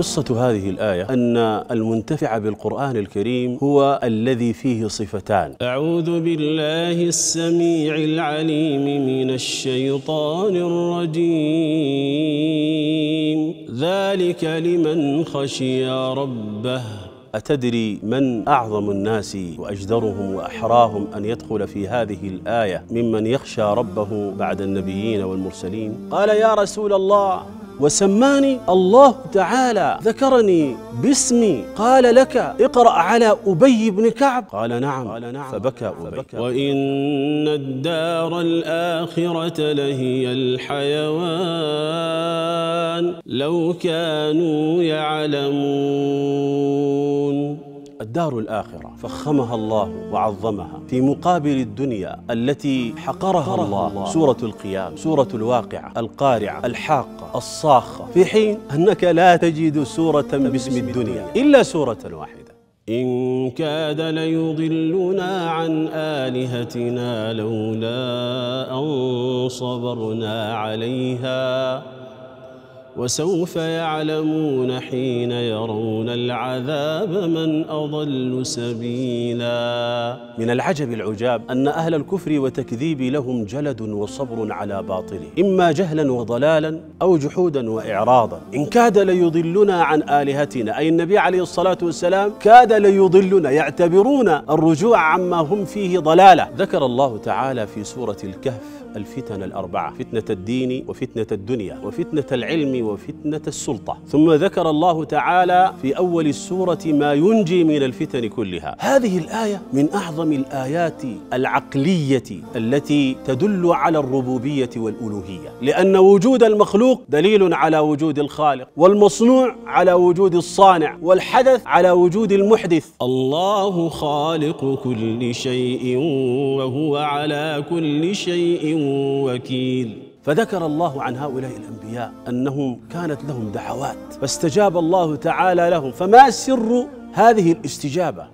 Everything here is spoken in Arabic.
قصة هذه الآية؟ أن المنتفع بالقرآن الكريم هو الذي فيه صفتان. أعوذ بالله السميع العليم من الشيطان الرجيم. ذلك لمن خشي ربه. أتدري من أعظم الناس وأجدرهم وأحراهم أن يدخل في هذه الآية ممن يخشى ربه بعد النبيين والمرسلين؟ قال يا رسول الله وسماني الله تعالى ذكرني باسمي. قال لك اقرأ على أبي بن كعب. قال نعم, قال نعم. فبكى أبي. وإن الدار الآخرة لهي الحيوان لو كانوا يعلمون. الدار الآخرة. فخمها الله وعظمها في مقابل الدنيا التي حقرها الله. سورة القيام سورة الواقعة القارعة الحاقة الصاخة. في حين أنك لا تجد سورة باسم الدنيا إلا سورة واحدة. إن كاد ليضلنا عن آلهتنا لولا أن صبرنا عليها. وسوف يعلمون حين يرون العذاب من أضل سبيلا. من العجب العجاب أن أهل الكفر وتكذيب لهم جلد وصبر على باطله إما جهلا وضلالا أو جحودا وإعراضا. إن كاد ليضلنا عن آلهتنا أي النبي عليه الصلاة والسلام كاد ليضلنا يعتبرون الرجوع عما هم فيه ضلالة. ذكر الله تعالى في سورة الكهف الفتن الأربعة فتنة الدين وفتنة الدنيا وفتنة العلم وفتنة السلطة. ثم ذكر الله تعالى في أول السورة ما ينجي من الفتن كلها. هذه الآية من أعظم الآيات العقلية التي تدل على الربوبية والألوهية. لأن وجود المخلوق دليل على وجود الخالق والمصنوع على وجود الصانع والحدث على وجود المحدث. الله خالق كل شيء وهو على كل شيء وكيل. فذكر الله عن هؤلاء الأنبياء أنهم كانت لهم دعوات فاستجاب الله تعالى لهم. فما سر هذه الاستجابة؟